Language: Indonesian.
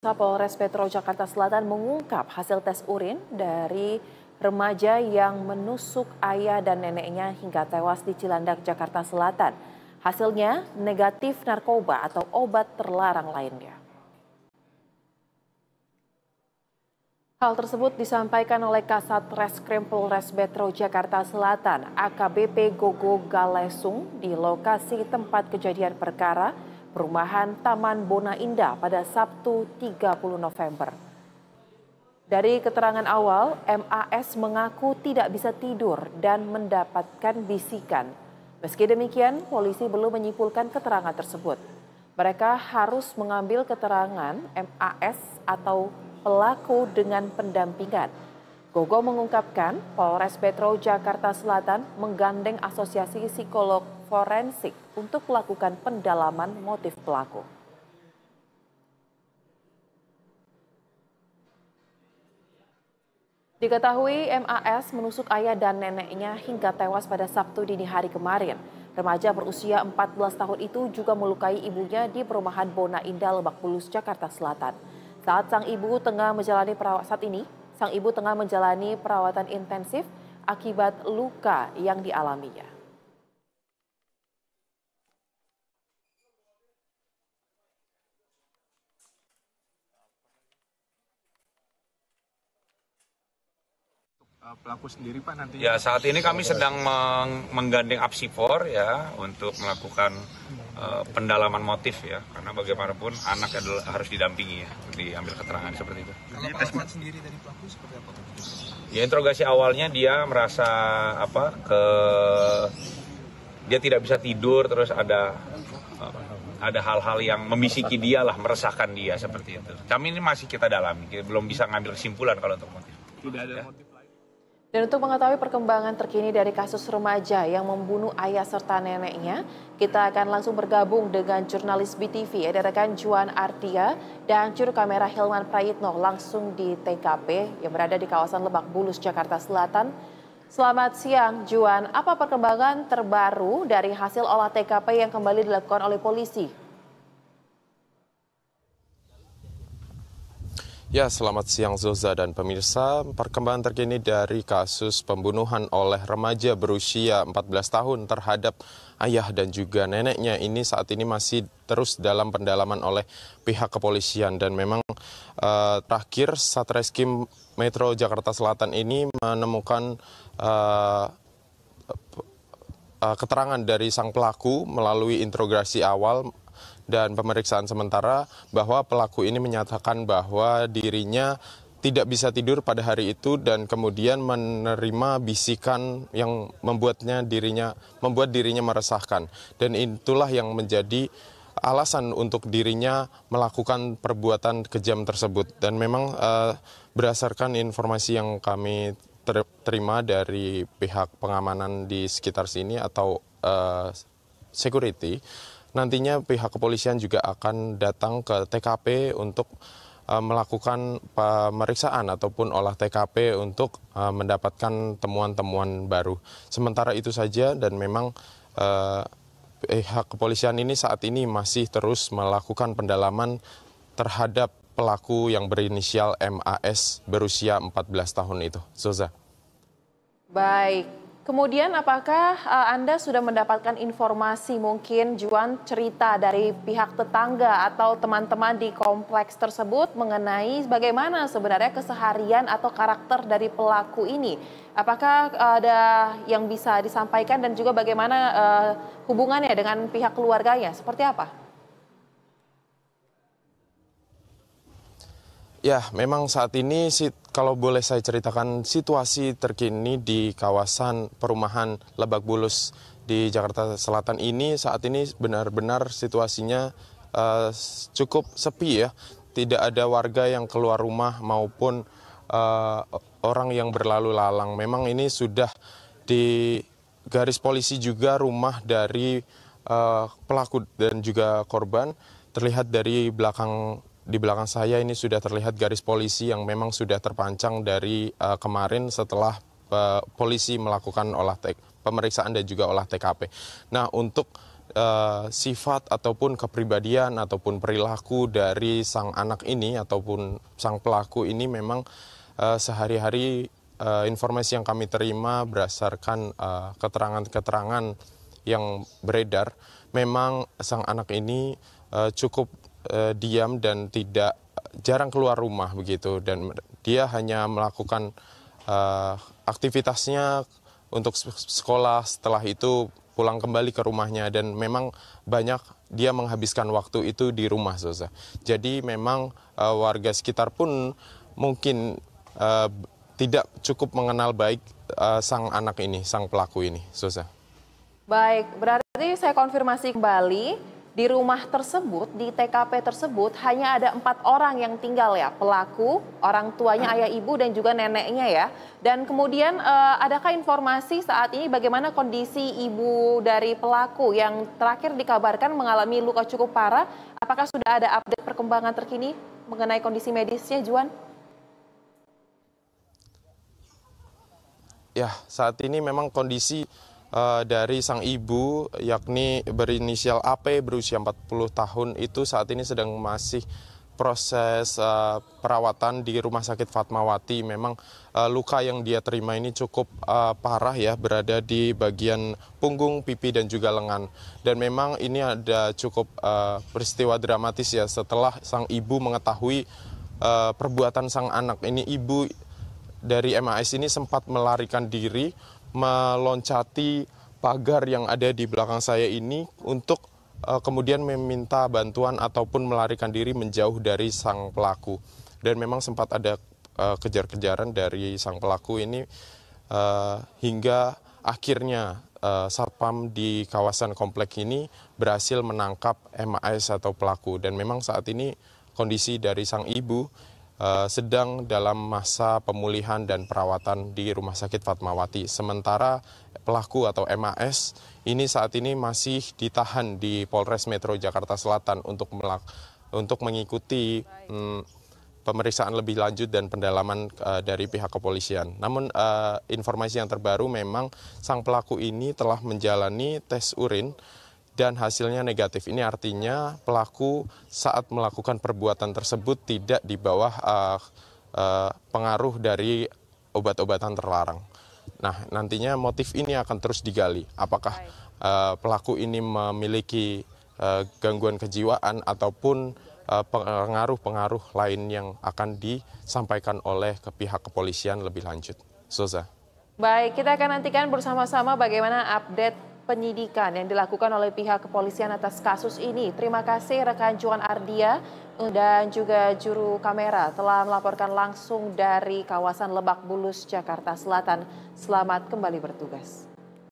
Polres Metro Jakarta Selatan mengungkap hasil tes urin dari remaja yang menusuk ayah dan neneknya hingga tewas di Cilandak, Jakarta Selatan. Hasilnya negatif narkoba atau obat terlarang lainnya. Hal tersebut disampaikan oleh Kasat Reskrim Polres Metro Jakarta Selatan, AKBP Gogo Galesung di lokasi tempat kejadian perkara perumahan Taman Bona Indah pada Sabtu 30 November. Dari keterangan awal, MAS mengaku tidak bisa tidur dan mendapatkan bisikan. Meski demikian, polisi belum menyimpulkan keterangan tersebut. Mereka harus mengambil keterangan MAS atau pelaku dengan pendampingan. Gogo mengungkapkan Polres Metro Jakarta Selatan menggandeng Asosiasi Psikolog forensik untuk melakukan pendalaman motif pelaku. Diketahui MAS menusuk ayah dan neneknya hingga tewas pada Sabtu dini hari kemarin. Remaja berusia 14 tahun itu juga melukai ibunya di perumahan Bona Indah Lebak Bulus, Jakarta Selatan. Saat sang ibu tengah menjalani perawatan saat ini, sang ibu tengah menjalani perawatan intensif akibat luka yang dialaminya. Eh, pelaku sendiri Pak nanti? Ya saat ini kami sedang meng menggandeng Apsifor ya untuk melakukan uh, pendalaman motif ya karena bagaimanapun anak adalah harus didampingi ya diambil keterangan seperti itu. Kalau sendiri dari pelaku seperti apa? Ya interogasi awalnya dia merasa apa ke dia tidak bisa tidur terus ada uh, ada hal-hal yang membisiki dia lah meresahkan dia seperti itu. Kami ini masih kita dalami, belum bisa ngambil kesimpulan kalau untuk motif. Tidak ada ya. motif dan untuk mengetahui perkembangan terkini dari kasus remaja yang membunuh ayah serta neneknya, kita akan langsung bergabung dengan jurnalis BTV, ada rekan Juan Artia dan juru kamera Hilman Prayitno langsung di TKP yang berada di kawasan Lebak Bulus, Jakarta Selatan. Selamat siang, Juan. Apa perkembangan terbaru dari hasil olah TKP yang kembali dilakukan oleh polisi? Ya, selamat siang Zoza dan pemirsa. Perkembangan terkini dari kasus pembunuhan oleh remaja berusia 14 tahun terhadap ayah dan juga neneknya ini saat ini masih terus dalam pendalaman oleh pihak kepolisian dan memang uh, terakhir Satreskrim Metro Jakarta Selatan ini menemukan uh, uh, keterangan dari sang pelaku melalui interogasi awal dan pemeriksaan sementara bahwa pelaku ini menyatakan bahwa dirinya tidak bisa tidur pada hari itu dan kemudian menerima bisikan yang membuatnya dirinya membuat dirinya meresahkan. Dan itulah yang menjadi alasan untuk dirinya melakukan perbuatan kejam tersebut. Dan memang uh, berdasarkan informasi yang kami terima dari pihak pengamanan di sekitar sini atau uh, security nantinya pihak kepolisian juga akan datang ke TKP untuk uh, melakukan pemeriksaan ataupun olah TKP untuk uh, mendapatkan temuan-temuan baru. Sementara itu saja dan memang uh, pihak kepolisian ini saat ini masih terus melakukan pendalaman terhadap pelaku yang berinisial MAS berusia 14 tahun itu. Zoza. Baik, Kemudian apakah uh, Anda sudah mendapatkan informasi mungkin Juan cerita dari pihak tetangga atau teman-teman di kompleks tersebut mengenai bagaimana sebenarnya keseharian atau karakter dari pelaku ini? Apakah ada yang bisa disampaikan dan juga bagaimana uh, hubungannya dengan pihak keluarganya? Seperti apa? Ya, memang saat ini kalau boleh saya ceritakan situasi terkini di kawasan perumahan Lebak Bulus di Jakarta Selatan ini saat ini benar-benar situasinya uh, cukup sepi ya. Tidak ada warga yang keluar rumah maupun uh, orang yang berlalu lalang. Memang ini sudah di garis polisi juga rumah dari uh, pelaku dan juga korban terlihat dari belakang di belakang saya ini sudah terlihat garis polisi yang memang sudah terpancang dari uh, kemarin setelah uh, polisi melakukan olah tek, pemeriksaan dan juga olah TKP. Nah, untuk uh, sifat ataupun kepribadian ataupun perilaku dari sang anak ini ataupun sang pelaku ini memang uh, sehari-hari uh, informasi yang kami terima berdasarkan keterangan-keterangan uh, yang beredar memang sang anak ini uh, cukup diam dan tidak jarang keluar rumah begitu dan dia hanya melakukan uh, aktivitasnya untuk sekolah setelah itu pulang kembali ke rumahnya dan memang banyak dia menghabiskan waktu itu di rumah Sosa. Jadi memang uh, warga sekitar pun mungkin uh, tidak cukup mengenal baik uh, sang anak ini, sang pelaku ini, Sosa. Baik, berarti saya konfirmasi kembali di rumah tersebut, di TKP tersebut hanya ada empat orang yang tinggal ya, pelaku, orang tuanya, ayah ibu dan juga neneknya ya. Dan kemudian eh, adakah informasi saat ini bagaimana kondisi ibu dari pelaku yang terakhir dikabarkan mengalami luka cukup parah? Apakah sudah ada update perkembangan terkini mengenai kondisi medisnya, Juan? Ya, saat ini memang kondisi uh, dari sang ibu yakni berinisial AP berusia 40 tahun itu saat ini sedang masih proses uh, perawatan di Rumah Sakit Fatmawati. Memang uh, luka yang dia terima ini cukup uh, parah ya, berada di bagian punggung, pipi dan juga lengan. Dan memang ini ada cukup uh, peristiwa dramatis ya setelah sang ibu mengetahui uh, perbuatan sang anak. Ini ibu dari MAS ini sempat melarikan diri meloncati pagar yang ada di belakang saya ini untuk uh, kemudian meminta bantuan ataupun melarikan diri menjauh dari sang pelaku. Dan memang sempat ada uh, kejar-kejaran dari sang pelaku ini uh, hingga akhirnya uh, satpam di kawasan komplek ini berhasil menangkap MAS atau pelaku. Dan memang saat ini kondisi dari sang ibu sedang dalam masa pemulihan dan perawatan di Rumah Sakit Fatmawati. Sementara pelaku atau MAS ini saat ini masih ditahan di Polres Metro Jakarta Selatan untuk melak untuk mengikuti hmm, pemeriksaan lebih lanjut dan pendalaman uh, dari pihak kepolisian. Namun uh, informasi yang terbaru memang sang pelaku ini telah menjalani tes urin dan hasilnya negatif. Ini artinya pelaku saat melakukan perbuatan tersebut tidak di bawah uh, uh, pengaruh dari obat-obatan terlarang. Nah, nantinya motif ini akan terus digali. Apakah uh, pelaku ini memiliki uh, gangguan kejiwaan ataupun pengaruh-pengaruh lain yang akan disampaikan oleh ke pihak kepolisian lebih lanjut. Soza. Baik, kita akan nantikan bersama-sama bagaimana update penyidikan yang dilakukan oleh pihak kepolisian atas kasus ini. Terima kasih rekan Juan Ardia dan juga juru kamera telah melaporkan langsung dari kawasan Lebak Bulus, Jakarta Selatan. Selamat kembali bertugas.